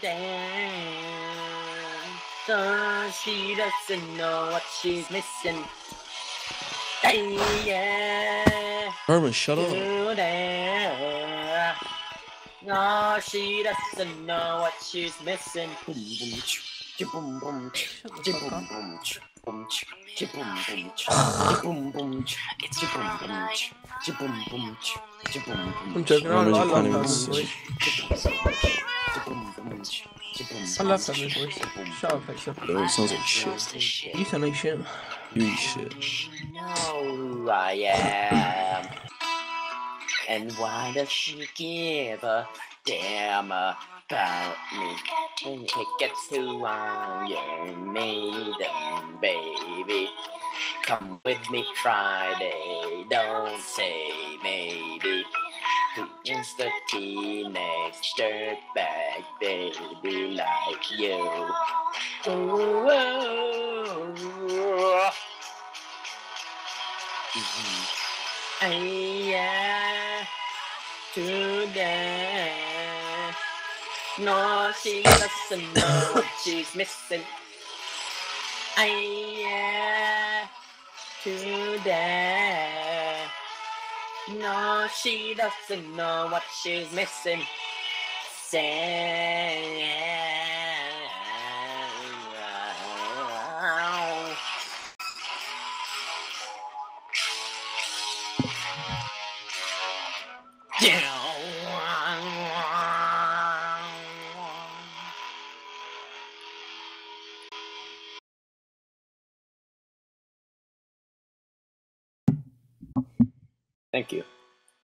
down. So she doesn't know what she's missing. Hey, yeah. Herman, shut up. No, she doesn't know what she's missing. I'm joking. I, I Roman's love that voice. voice. I love that voice. Shut up, Hector. Yo, it sounds like shit. You sound like shit. You eat shit. know who I am. And why does she give a damn about me? And it gets to Iron Maiden, baby. Come with me Friday, don't say maybe. Who is the teenage dirtbag baby like you? Ooh, Hey, yeah, today. No, she doesn't know what she's missing. Hey, yeah, today. No, she doesn't know what she's missing. Say.